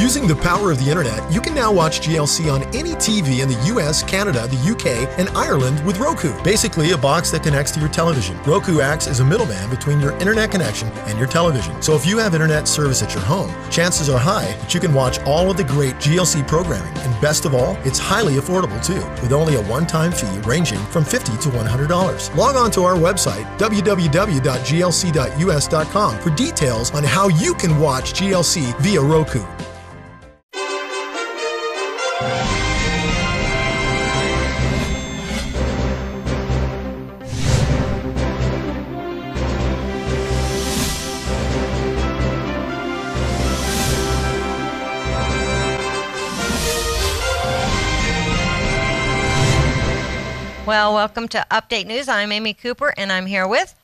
Using the power of the internet, you can now watch GLC on any TV in the US, Canada, the UK, and Ireland with Roku. Basically, a box that connects to your television. Roku acts as a middleman between your internet connection and your television. So if you have internet service at your home, chances are high that you can watch all of the great GLC programming. And best of all, it's highly affordable too, with only a one-time fee ranging from 50 to $100. Log on to our website, www.glc.us.com, for details on how you can watch GLC via Roku. Well, welcome to Update News. I'm Amy Cooper, and I'm here with.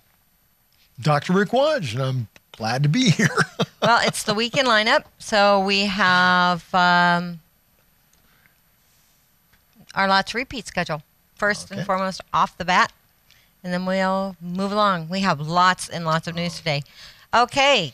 Dr. Rick Wadge, and I'm glad to be here. well, it's the weekend lineup, so we have um, our lots repeat schedule. First Okay. and foremost, off the bat, and then we'll move along. We have lots and lots of news today. Okay,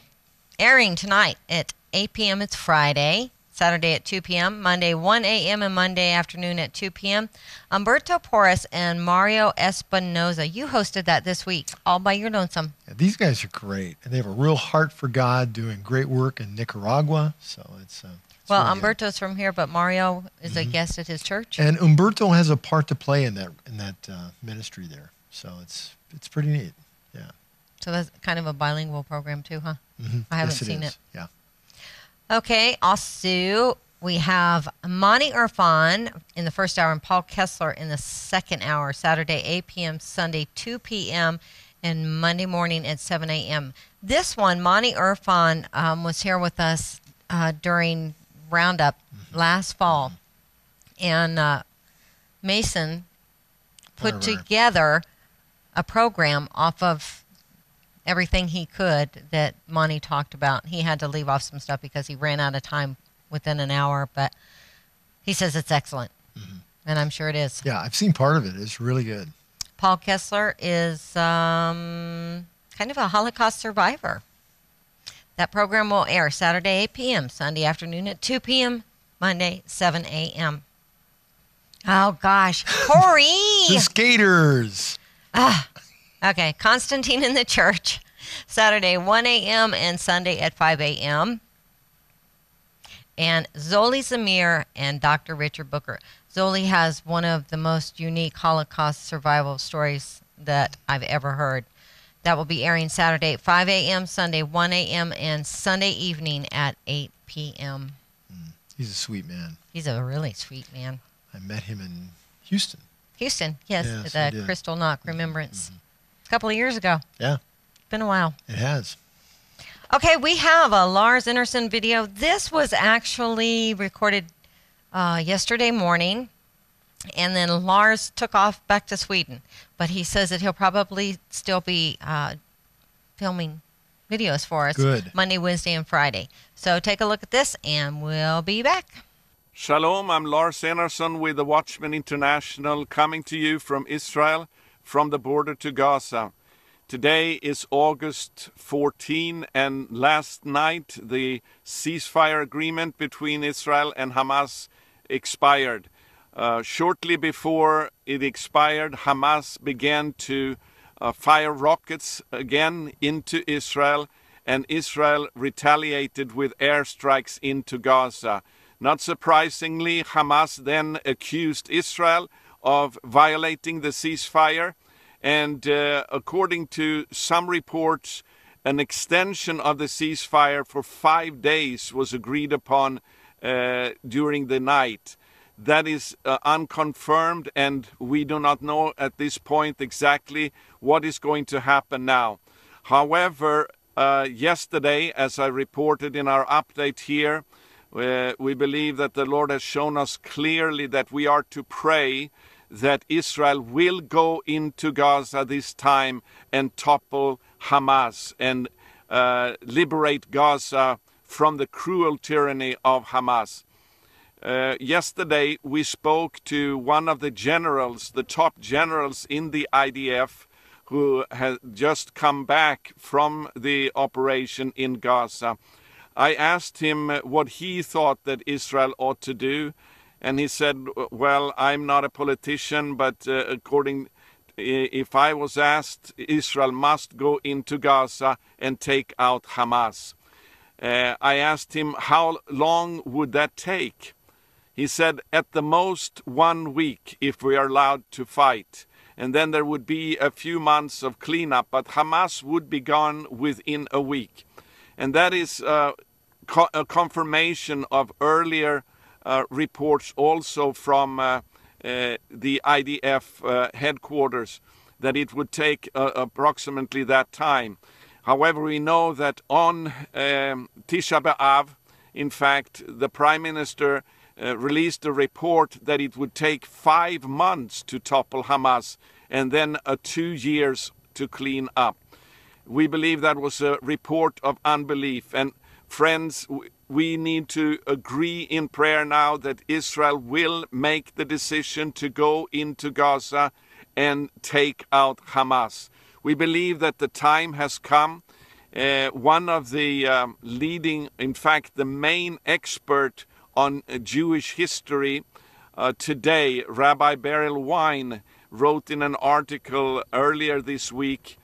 airing tonight at 8 p.m. It's Friday. Saturday at 2 p.m., Monday 1 a.m., and Monday afternoon at 2 p.m. Umberto Porras and Mario Espinoza. You hosted that this week, all by your lonesome. Yeah, these guys are great, and they have a real heart for God, doing great work in Nicaragua. So it's, uh, it's Well. Umberto's from here, but Mario is a guest at his church. and Umberto has a part to play in that in that uh, ministry there. So it's it's pretty neat. Yeah, so that's kind of a bilingual program too, huh? Mhm. I haven't Yes, seen is. it. Yeah. Okay. Also, we have Monty Irfan in the first hour and Paul Kessler in the second hour, Saturday 8 p.m., Sunday 2 p.m., and Monday morning at 7 a.m. This one, Monty Irfan um, was here with us uh, during Roundup last fall, and uh, Mason put Whatever. together a program off of everything he could that Monty talked about. He had to leave off some stuff because he ran out of time within an hour, but he says it's excellent. And I'm sure it is. Yeah, I've seen part of it. It's really good. Paul Kessler is um, kind of a Holocaust survivor. That program will air Saturday 8 p.m., Sunday afternoon at 2 p.m., Monday 7 a.m. Oh gosh, Corey! The skaters. Ah, Okay, Constantine in the church, Saturday 1 a.m. and Sunday at 5 a.m. And Zoli Zamir and Dr. Richard Booker. Zoli has one of the most unique Holocaust survival stories that I've ever heard. That will be airing Saturday at 5 a.m., Sunday 1 a.m., and Sunday evening at 8 p.m. Hmm. He's a sweet man. He's a really sweet man. I met him in Houston. Houston, yes, Yes, I the. Kristallnacht mm-hmm. Remembrance. Mm-hmm. A couple of years ago. Yeah, Been a while. it has. Okay, we have a Lars Anderson video. This was actually recorded uh, yesterday morning, and then Lars took off back to Sweden. But he says that he'll probably still be uh, filming videos for us Good. Monday, Wednesday, and Friday. So take a look at this, and we'll be back. Shalom, I'm Lars Enarsson with the Watchman International coming to you from Israel, from the border to Gaza. Today is August 14, and last night the ceasefire agreement between Israel and Hamas expired. Uh, shortly before it expired, Hamas began to uh, fire rockets again into Israel, and Israel retaliated with airstrikes into Gaza. Not surprisingly, Hamas then accused Israel of violating the ceasefire, and uh, according to some reports, an extension of the ceasefire for five days was agreed upon uh, during the night. That is uh, unconfirmed, and we do not know at this point exactly what is going to happen now. However, uh, yesterday, as I reported in our update here, uh, we believe that the Lord has shown us clearly that we are to pray that Israel will go into Gaza this time and topple Hamas and uh, liberate Gaza from the cruel tyranny of Hamas. Uh, yesterday, we spoke to one of the generals, the top generals in the IDF, who had just come back from the operation in Gaza. I asked him what he thought that Israel ought to do, and he said, "Well, I'm not a politician, but uh, according if I was asked, Israel must go into Gaza and take out Hamas." Uh, I asked him how long would that take. He said, at the most one week if we are allowed to fight. And then there would be a few months of cleanup, but Hamas would be gone within a week. And that is uh, co- a confirmation of earlier uh, reports also from uh, uh the IDF uh, headquarters that it would take approximately that time. However, we know that on um, Tisha B'Av, in fact, the Prime Minister uh, released a report that it would take five months to topple Hamas and then uh, two years to clean up. We believe that was a report of unbelief. And friends, we need to agree in prayer now that Israel will make the decision to go into Gaza and take out Hamas. We believe that the time has come. Uh, one of the um, leading, in fact, the main expert on Jewish history uh, today, Rabbi Berel Wein, wrote in an article earlier this week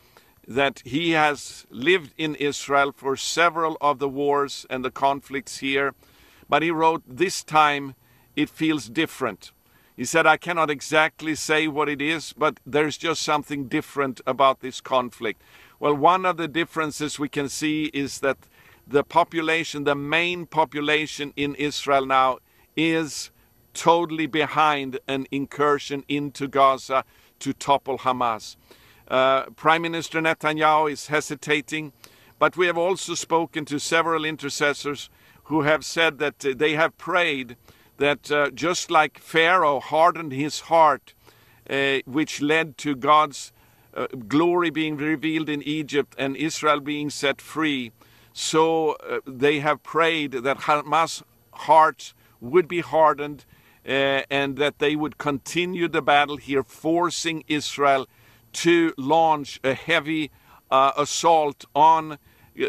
that he has lived in Israel for several of the wars and the conflicts here, but he wrote, This time it feels different. He said, I cannot exactly say what it is, but there's just something different about this conflict. Well, one of the differences we can see is that the population, the main population in Israel now, is totally behind an incursion into Gaza to topple Hamas. Uh, Prime Minister Netanyahu is hesitating, but we have also spoken to several intercessors who have said that uh, they have prayed that uh, just like Pharaoh hardened his heart, uh, which led to God's uh, glory being revealed in Egypt and Israel being set free, so uh, they have prayed that Hamas hearts would be hardened uh, and that they would continue the battle here, forcing Israel to launch a heavy uh, assault on uh,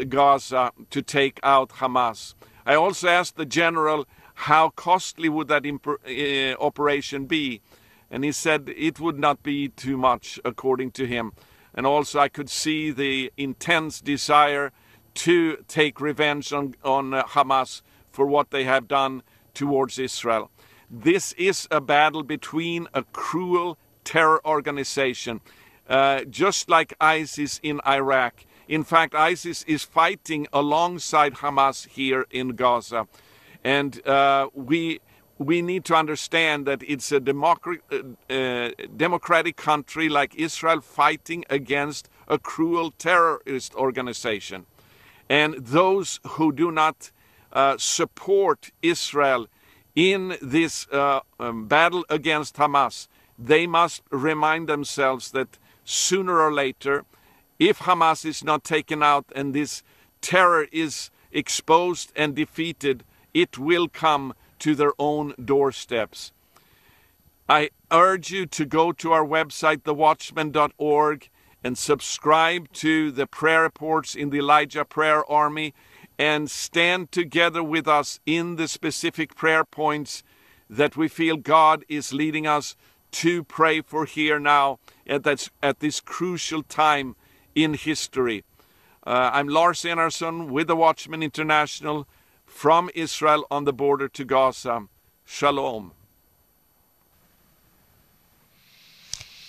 Gaza to take out Hamas. I also asked the general how costly would that uh, operation be, and he said it would not be too much, according to him. And also, I could see the intense desire to take revenge on, on uh, Hamas for what they have done towards Israel. This is a battle between a cruel terror organization, uh, just like ISIS in Iraq. In fact, ISIS is fighting alongside Hamas here in Gaza. And uh, we, we need to understand that it's a democratic, uh, uh, democratic country like Israel fighting against a cruel terrorist organization. And those who do not uh, support Israel in this uh, um, battle against Hamas, they must remind themselves that sooner or later, if Hamas is not taken out and this terror is exposed and defeated, it will come to their own doorsteps. I urge you to go to our website, thewatchman.org, and subscribe to the prayer reports in the Elijah Prayer Army and stand together with us in the specific prayer points that we feel God is leading us to pray for here now at, that, at this crucial time in history. Uh, I'm Lars Enarsson with the Watchman International from Israel on the border to Gaza. Shalom.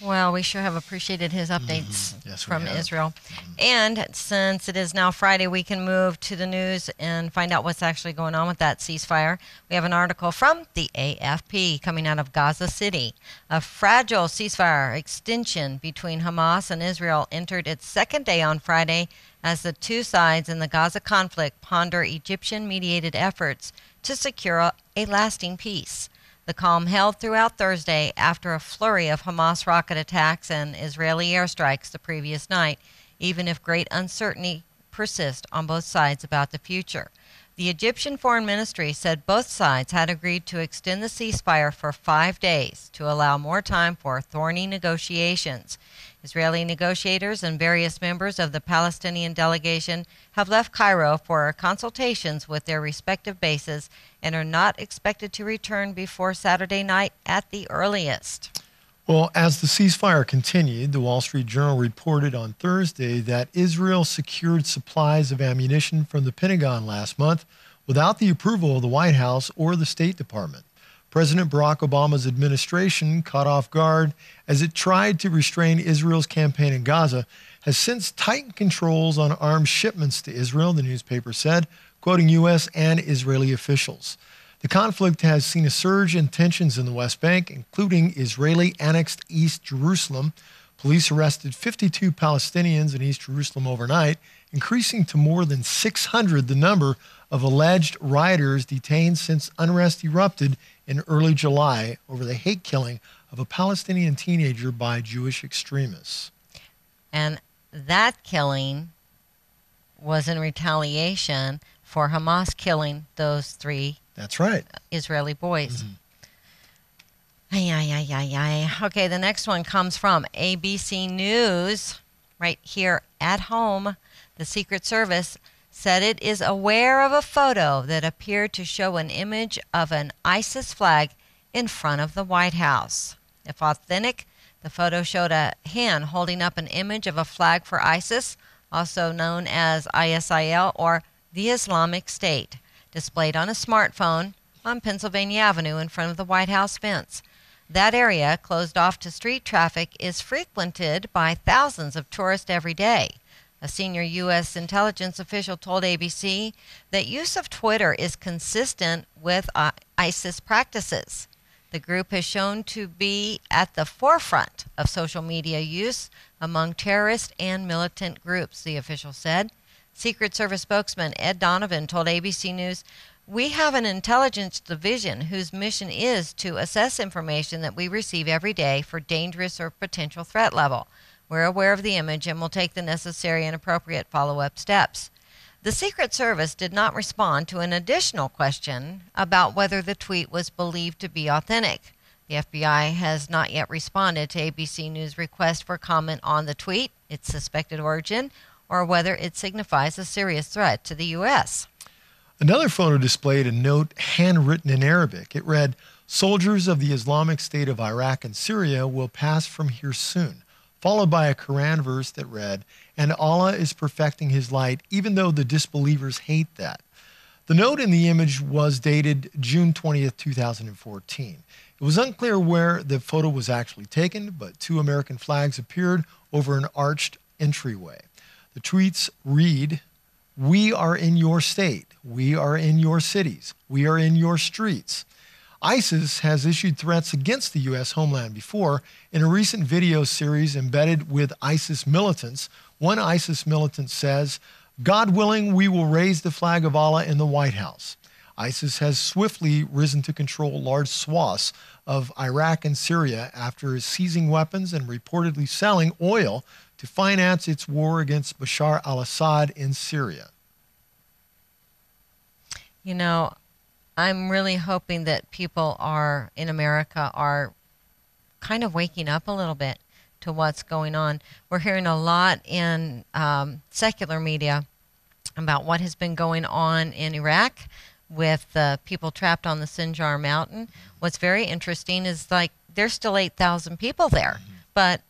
Well, we sure have appreciated his mm-hmm. updates mm-hmm. yes, from Israel. Mm-hmm. And since it is now Friday, we can move to the news and find out what's actually going on with that ceasefire. We have an article from the AFP coming out of Gaza City. A fragile ceasefire extension between Hamas and Israel entered its second day on Friday as the two sides in the Gaza conflict ponder Egyptian mediated efforts to secure a, a lasting peace. The calm held throughout Thursday after a flurry of Hamas rocket attacks and Israeli airstrikes the previous night, even if great uncertainty persists on both sides about the future. The Egyptian Foreign Ministry said both sides had agreed to extend the ceasefire for five days to allow more time for thorny negotiations. Israeli negotiators and various members of the Palestinian delegation have left Cairo for consultations with their respective bases and are not expected to return before Saturday night at the earliest. Well, as the ceasefire continued, the Wall Street Journal reported on Thursday that Israel secured supplies of ammunition from the Pentagon last month without the approval of the White House or the State Department. President Barack Obama's administration, caught off guard as it tried to restrain Israel's campaign in Gaza, has since tightened controls on arms shipments to Israel, the newspaper said, quoting U.S. and Israeli officials. The conflict has seen a surge in tensions in the West Bank, including Israeli annexed East Jerusalem. Police arrested 52 Palestinians in East Jerusalem overnight, increasing to more than 600 the number of alleged rioters detained since unrest erupted in early July over the hate killing of a Palestinian teenager by Jewish extremists. And that killing was in retaliation for Hamas killing those three that's right. Israeli boys. Mm-hmm. Ay, ay, ay, ay, Okay, the next one comes from ABC News right here at home. The Secret Service said it is aware of a photo that appeared to show an image of an ISIS flag in front of the White House. If authentic, the photo showed a hand holding up an image of a flag for ISIS, also known as ISIL or the Islamic State displayed on a smartphone on Pennsylvania Avenue in front of the White House fence. That area, closed off to street traffic, is frequented by thousands of tourists every day. A senior U.S. intelligence official told ABC that use of Twitter is consistent with uh, ISIS practices. The group has shown to be at the forefront of social media use among terrorist and militant groups, the official said. Secret Service spokesman Ed Donovan told ABC News, We have an intelligence division whose mission is to assess information that we receive every day for dangerous or potential threat level. We're aware of the image and will take the necessary and appropriate follow up steps. The Secret Service did not respond to an additional question about whether the tweet was believed to be authentic. The FBI has not yet responded to ABC News' request for comment on the tweet, its suspected origin, or whether it signifies a serious threat to the U.S. Another photo displayed a note handwritten in Arabic. It read, Soldiers of the Islamic State of Iraq and Syria will pass from here soon, followed by a Quran verse that read, And Allah is perfecting his light, even though the disbelievers hate that. The note in the image was dated June 20th, 2014. It was unclear where the photo was actually taken, but two American flags appeared over an arched entryway. The tweets read, We are in your state. We are in your cities. We are in your streets. ISIS has issued threats against the U.S. homeland before. In a recent video series embedded with ISIS militants, one ISIS militant says, God willing, we will raise the flag of Allah in the White House. ISIS has swiftly risen to control large swaths of Iraq and Syria after seizing weapons and reportedly selling oil to finance its war against Bashar al Assad in Syria. You know, I'm really hoping that people are in America are kind of waking up a little bit to what's going on. We're hearing a lot in um, secular media about what has been going on in Iraq with the people trapped on the Sinjar Mountain. What's very interesting is like there's still 8,000 people there, mm-hmm. but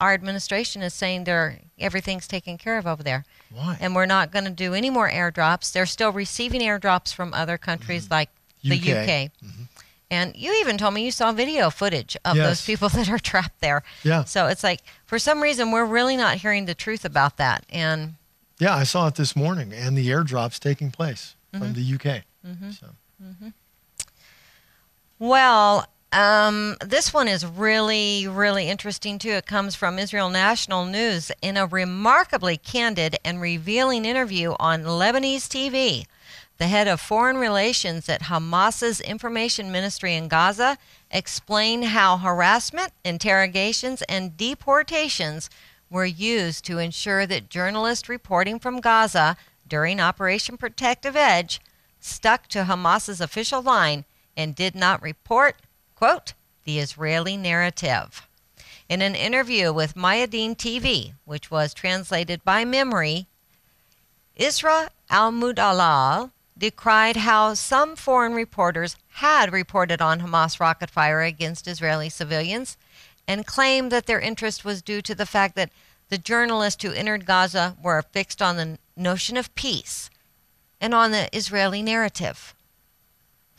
our administration is saying they're everything's taken care of over there. Why? And we're not going to do any more airdrops. They're still receiving airdrops from other countries mm-hmm. like the UK. UK. Mm-hmm. And you even told me you saw video footage of yes. those people that are trapped there. Yeah. So it's like for some reason we're really not hearing the truth about that. And yeah, I saw it this morning, and the airdrops taking place mm-hmm. from the UK. Mm-hmm. So. Mm-hmm. Well, um, this one is really, really interesting too. It comes from Israel National News in a remarkably candid and revealing interview on Lebanese TV. The head of foreign relations at Hamas's information ministry in Gaza explained how harassment, interrogations, and deportations were used to ensure that journalists reporting from Gaza during Operation Protective Edge, stuck to Hamas's official line and did not report, quote, the Israeli narrative. In an interview with Mayadeen TV, which was translated by MEMRI, Isra al Mudalal decried how some foreign reporters had reported on Hamas rocket fire against Israeli civilians and claimed that their interest was due to the fact that the journalists who entered Gaza were fixed on the notion of peace and on the Israeli narrative.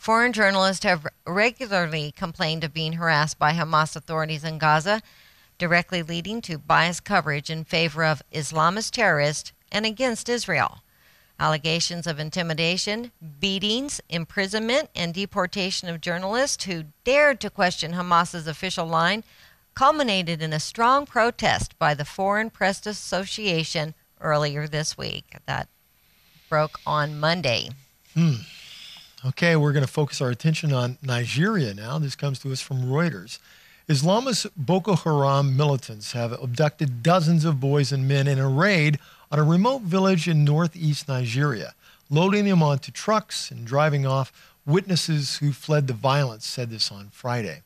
Foreign journalists have regularly complained of being harassed by Hamas authorities in Gaza, directly leading to biased coverage in favor of Islamist terrorists and against Israel. Allegations of intimidation, beatings, imprisonment, and deportation of journalists who dared to question Hamas's official line culminated in a strong protest by the Foreign Press Association earlier this week. That broke on Monday. Hmm. Okay, we're going to focus our attention on Nigeria now. This comes to us from Reuters. Islamist Boko Haram militants have abducted dozens of boys and men in a raid on a remote village in northeast Nigeria, loading them onto trucks and driving off. Witnesses who fled the violence said this on Friday.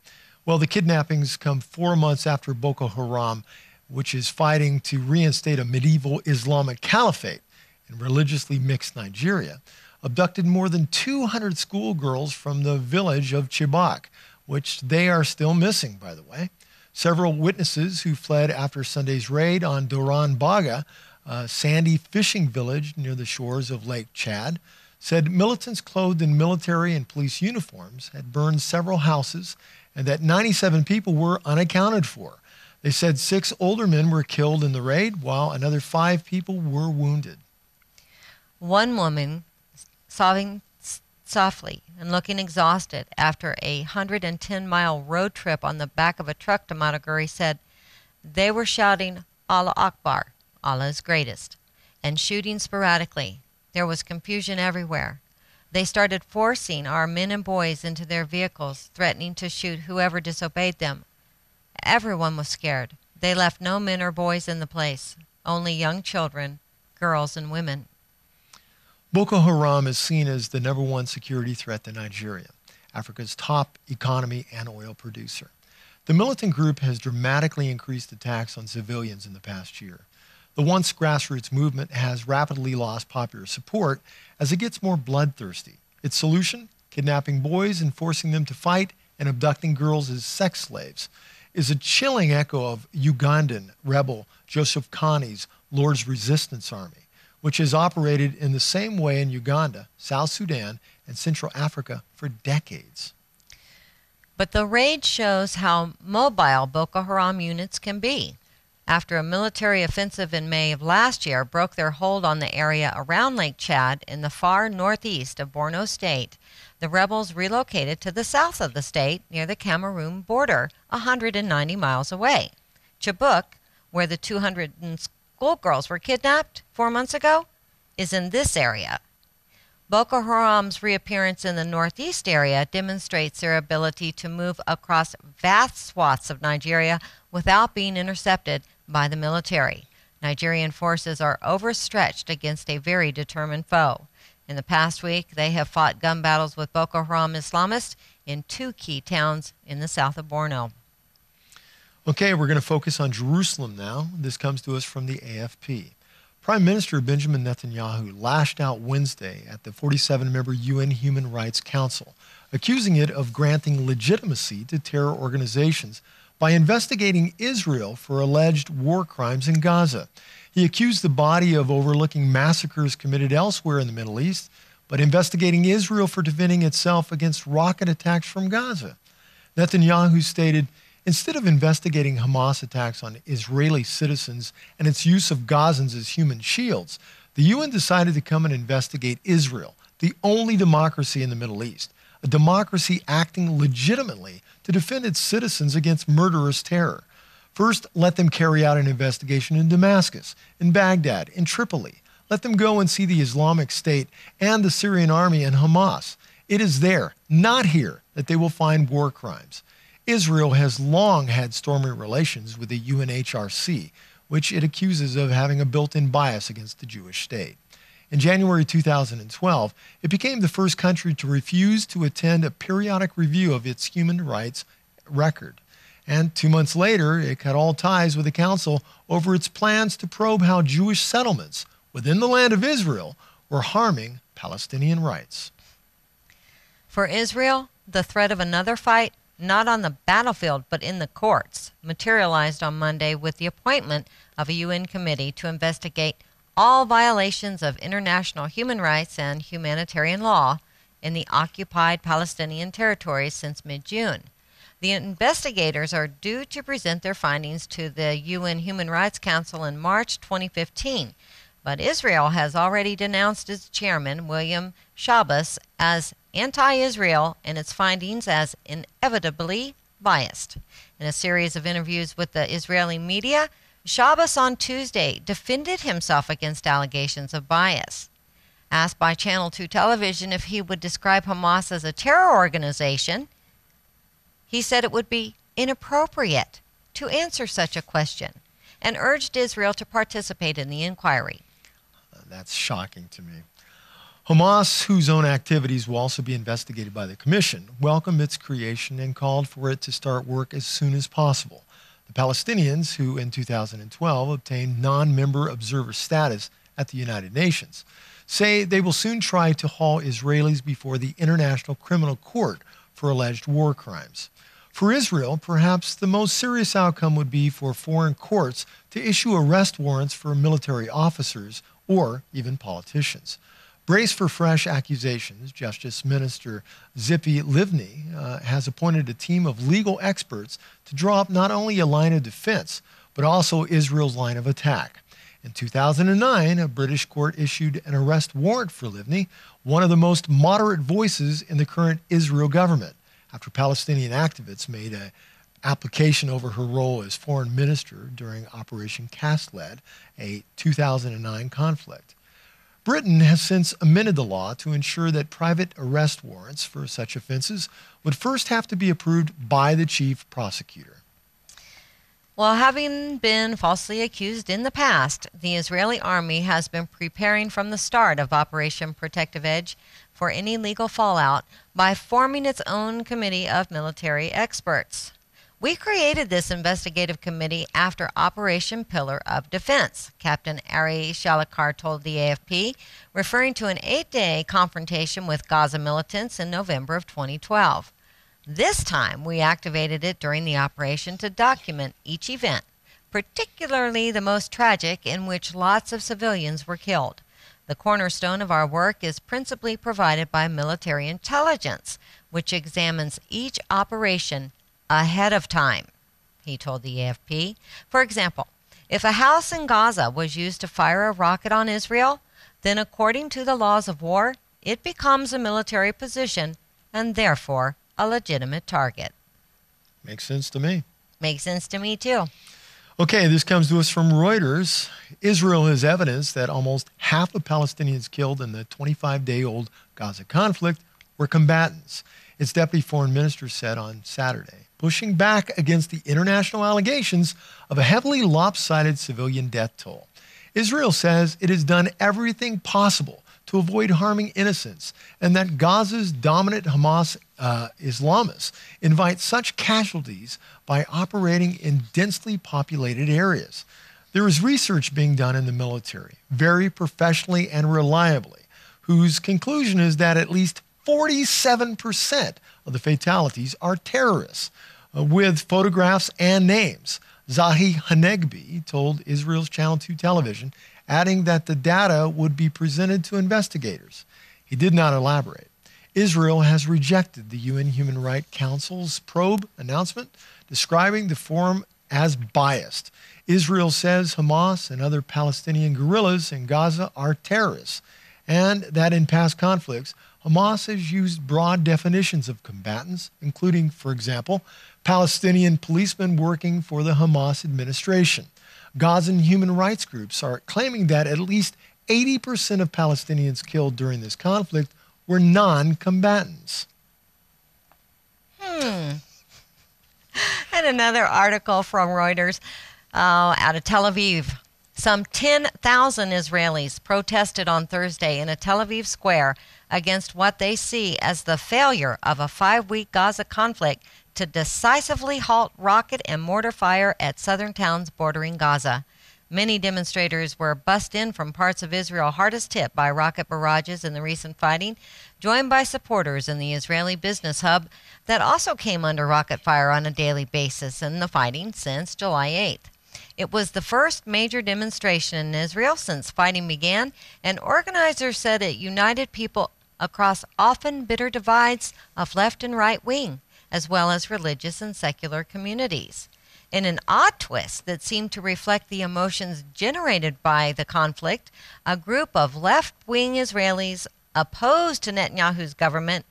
Well, the kidnappings come four months after Boko Haram, which is fighting to reinstate a medieval Islamic caliphate in religiously mixed Nigeria, abducted more than 200 schoolgirls from the village of Chibok, which they are still missing, by the way. Several witnesses who fled after Sunday's raid on Doron Baga, a sandy fishing village near the shores of Lake Chad, said militants clothed in military and police uniforms had burned several houses and that 97 people were unaccounted for. They said six older men were killed in the raid, while another five people were wounded. One woman, sobbing softly and looking exhausted after a 110 mile road trip on the back of a truck to Maiduguri, said they were shouting Allah Akbar, Allah is greatest, and shooting sporadically. There was confusion everywhere. They started forcing our men and boys into their vehicles, threatening to shoot whoever disobeyed them. Everyone was scared. They left no men or boys in the place, only young children, girls, and women. Boko Haram is seen as the number one security threat to Nigeria, Africa's top economy and oil producer. The militant group has dramatically increased attacks on civilians in the past year. The once grassroots movement has rapidly lost popular support as it gets more bloodthirsty. Its solution kidnapping boys and forcing them to fight and abducting girls as sex slaves is a chilling echo of Ugandan rebel Joseph Kony's Lord's Resistance Army, which has operated in the same way in Uganda, South Sudan, and Central Africa for decades. But the raid shows how mobile Boko Haram units can be after a military offensive in May of last year broke their hold on the area around Lake Chad in the far northeast of Borno State. The rebels relocated to the south of the state near the Cameroon border, 190 miles away. Chibok, where the 200 schoolgirls were kidnapped four months ago, is in this area. Boko Haram's reappearance in the northeast area demonstrates their ability to move across vast swaths of Nigeria without being intercepted by the military. Nigerian forces are overstretched against a very determined foe. In the past week, they have fought gun battles with Boko Haram Islamists in two key towns in the south of Borno. Okay, we're going to focus on Jerusalem now. This comes to us from the AFP. Prime Minister Benjamin Netanyahu lashed out Wednesday at the 47 member UN Human Rights Council, accusing it of granting legitimacy to terror organizations by investigating Israel for alleged war crimes in Gaza. He accused the body of overlooking massacres committed elsewhere in the Middle East, but investigating Israel for defending itself against rocket attacks from Gaza. Netanyahu stated, Instead of investigating Hamas attacks on Israeli citizens and its use of Gazans as human shields, the UN decided to come and investigate Israel, the only democracy in the Middle East, a democracy acting legitimately to defend its citizens against murderous terror. First, let them carry out an investigation in Damascus, in Baghdad, in Tripoli. Let them go and see the Islamic State and the Syrian army and Hamas. It is there, not here, that they will find war crimes. Israel has long had stormy relations with the UNHRC, which it accuses of having a built in bias against the Jewish state. In January 2012, it became the first country to refuse to attend a periodic review of its human rights record. And two months later, it cut all ties with the Council over its plans to probe how Jewish settlements within the land of Israel were harming Palestinian rights. For Israel, the threat of another fight, not on the battlefield but in the courts, materialized on Monday with the appointment of a UN committee to investigate all violations of international human rights and humanitarian law in the occupied Palestinian territories since mid June. The investigators are due to present their findings to the UN Human Rights Council in March 2015, but Israel has already denounced its chairman, William Schabas, as anti Israel and its findings as inevitably biased. In a series of interviews with the Israeli media, Schabas on Tuesday defended himself against allegations of bias. Asked by Channel 2 television if he would describe Hamas as a terror organization, he said it would be inappropriate to answer such a question and urged Israel to participate in the inquiry. That's shocking to me. Hamas, whose own activities will also be investigated by the Commission, welcomed its creation and called for it to start work as soon as possible. The Palestinians, who in 2012 obtained non member observer status at the United Nations, say they will soon try to haul Israelis before the International Criminal Court for alleged war crimes. For Israel, perhaps the most serious outcome would be for foreign courts to issue arrest warrants for military officers or even politicians. Brace for fresh accusations. Justice Minister Tzipi Livni uh, has appointed a team of legal experts to draw up not only a line of defense, but also Israel's line of attack. In 2009, a British court issued an arrest warrant for Livni, one of the most moderate voices in the current Israel government, after Palestinian activists made an application over her role as foreign minister during Operation Cast Lead, a 2009 conflict. Britain has since amended the law to ensure that private arrest warrants for such offenses would first have to be approved by the chief prosecutor. While having been falsely accused in the past, the Israeli army has been preparing from the start of Operation Protective Edge for any legal fallout by forming its own committee of military experts. We created this investigative committee after Operation Pillar of Defense, Captain Ari Shalicar told the AFP, referring to an eight day confrontation with Gaza militants in November of 2012. This time, we activated it during the operation to document each event, particularly the most tragic, in which lots of civilians were killed. The cornerstone of our work is principally provided by military intelligence, which examines each operation ahead of time, he told the AFP. For example, if a house in Gaza was used to fire a rocket on Israel, then according to the laws of war, it becomes a military position and therefore a legitimate target. Makes sense to me. Makes sense to me too. Okay, this comes to us from Reuters. Israel has evidence that almost half the Palestinians killed in the 25 day old Gaza conflict were combatants, its deputy foreign minister said on Saturday pushing back against the international allegations of a heavily lopsided civilian death toll. Israel says it has done everything possible to avoid harming innocents, and that Gaza's dominant Hamas uh, Islamists invite such casualties by operating in densely populated areas. There is research being done in the military, very professionally and reliably, whose conclusion is that at least 47% of the fatalities are terrorists, uh, with photographs and names. Tzahi Hanegbi told Israel's Channel 2 television, adding that the data would be presented to investigators. He did not elaborate. Israel has rejected the UN Human Rights Council's probe announcement, describing the forum as biased. Israel says Hamas and other Palestinian guerrillas in Gaza are terrorists, and that in past conflicts, Hamas has used broad definitions of combatants, including, for example, Palestinian policemen working for the Hamas administration. Gazan human rights groups are claiming that at least 80% of Palestinians killed during this conflict were non combatants. Hmm. And another article from Reuters uh, out of Tel Aviv. Some 10,000 Israelis protested on Thursday in a Tel Aviv square against what they see as the failure of a five week Gaza conflict to decisively halt rocket and mortar fire at southern towns bordering Gaza. Many demonstrators were bussed in from parts of Israel hardest hit by rocket barrages in the recent fighting, joined by supporters in the Israeli business hub that also came under rocket fire on a daily basis in the fighting since July 8th. It was the first major demonstration in Israel since fighting began, and organizers said it united people across often bitter divides of left and right wing, as well as religious and secular communities in an odd twist that seemed to reflect the emotions generated by the conflict, a group of left wing Israelis opposed to Netanyahu's government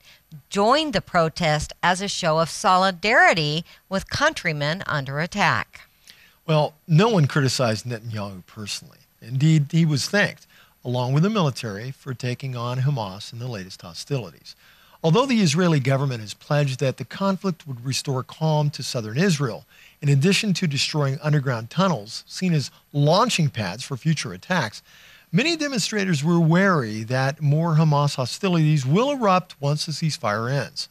joined the protest as a show of solidarity with countrymen under attack. Well, no one criticized Netanyahu personally. Indeed, he was thanked, along with the military, for taking on Hamas in the latest hostilities. Although the Israeli government has pledged that the conflict would restore calm to southern Israel, in addition to destroying underground tunnels seen as launching pads for future attacks, many demonstrators were wary that more Hamas hostilities will erupt once the ceasefire ends.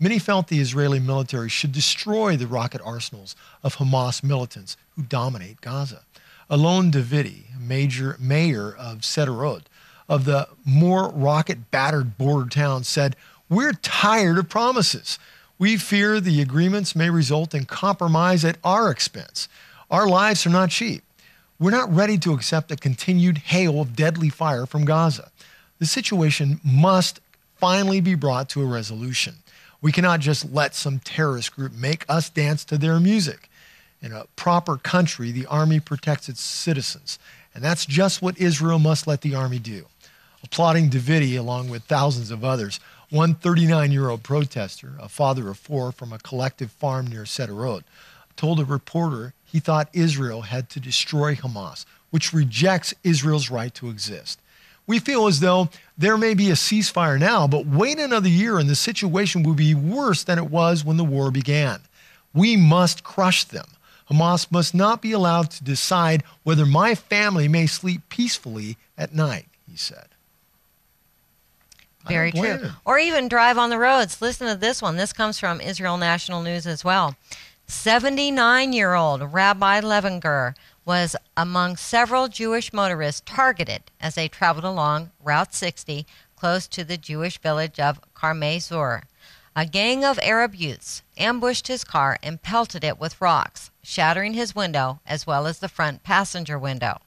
Many felt the Israeli military should destroy the rocket arsenals of Hamas militants who dominate Gaza. Alon Davidi, major mayor of Sderot, of the more rocket battered border town, said, We're tired of promises. We fear the agreements may result in compromise at our expense. Our lives are not cheap. We're not ready to accept a continued hail of deadly fire from Gaza. The situation must finally be brought to a resolution. We cannot just let some terrorist group make us dance to their music. In a proper country, the army protects its citizens, and that's just what Israel must let the army do. Applauding Davidi, along with thousands of others, one 39 year old protester, a father of four from a collective farm near Sderot, told a reporter he thought Israel had to destroy Hamas, which rejects Israel's right to exist. We feel as though there may be a ceasefire now, but wait another year and the situation will be worse than it was when the war began. We must crush them. Hamas must not be allowed to decide whether my family may sleep peacefully at night, he said. Very true. Or even drive on the roads. Listen to this one. This comes from Israel National News as well. 79 year old Rabbi Levinger was among several Jewish motorists targeted as they traveled along Route 60 close to the Jewish village of Karmei A gang of Arab youths ambushed his car and pelted it with rocks, shattering his window as well as the front passenger window.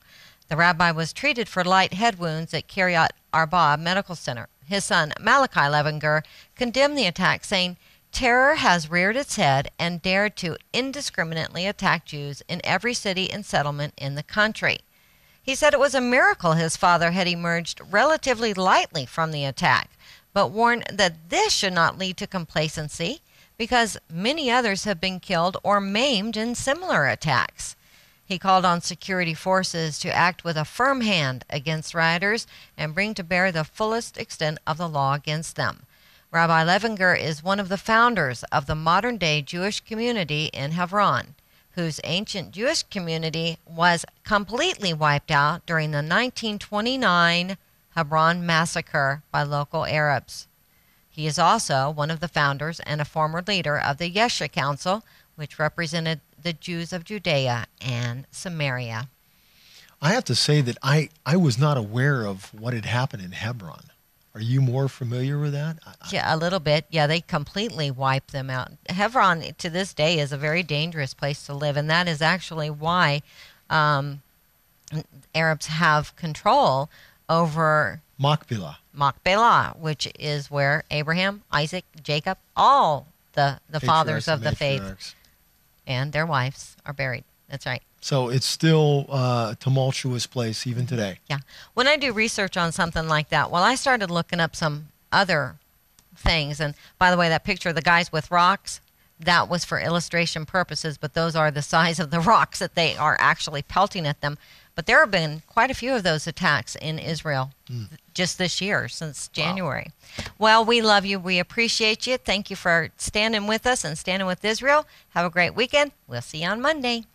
The rabbi was treated for light head wounds at Kiryat Arba Medical Center his son Malachi Levinger, condemned the attack, saying, Terror has reared its head and dared to indiscriminately attack Jews in every city and settlement in the country. He said it was a miracle his father had emerged relatively lightly from the attack, but warned that this should not lead to complacency because many others have been killed or maimed in similar attacks. He called on security forces to act with a firm hand against rioters and bring to bear the fullest extent of the law against them. Rabbi Levinger is one of the founders of the modern day Jewish community in Hebron, whose ancient Jewish community was completely wiped out during the 1929 Hebron massacre by local Arabs. He is also one of the founders and a former leader of the Yesha Council, which represented the Jews of Judea and Samaria. I have to say that I, I was not aware of what had happened in Hebron. Are you more familiar with that? Yeah, a little bit. Yeah, they completely wiped them out. Hebron to this day is a very dangerous place to live, and that is actually why um, Arabs have control over Machpelah. Machpelah, which is where Abraham, Isaac, Jacob, all the, the fathers of the faith and their wives are buried. That's right. So it's still a tumultuous place even today. Yeah. When I do research on something like that, well, I started looking up some other things. And by the way, that picture of the guys with rocks, that was for illustration purposes, but those are the size of the rocks that they are actually pelting at them. But there have been quite a few of those attacks in Israel mm. just this year, since January. Wow. Well, we love you. We appreciate you. Thank you for standing with us and standing with Israel. Have a great weekend. We'll see you on Monday.